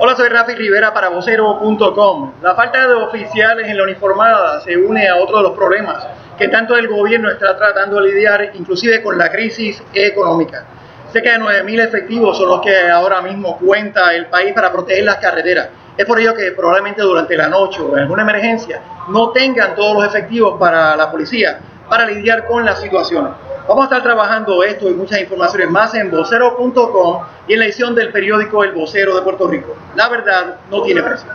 Hola, soy Rafi Rivera para vocero.com. La falta de oficiales en la uniformada se une a otro de los problemas que tanto el gobierno está tratando de lidiar, inclusive con la crisis económica. Cerca de 9.000 efectivos son los que ahora mismo cuenta el país para proteger las carreteras. Es por ello que probablemente durante la noche o en alguna emergencia no tengan todos los efectivos para la policía para lidiar con la situación. Vamos a estar trabajando esto y muchas informaciones más en vocero.com y en la edición del periódico El Vocero de Puerto Rico. La verdad no tiene precio.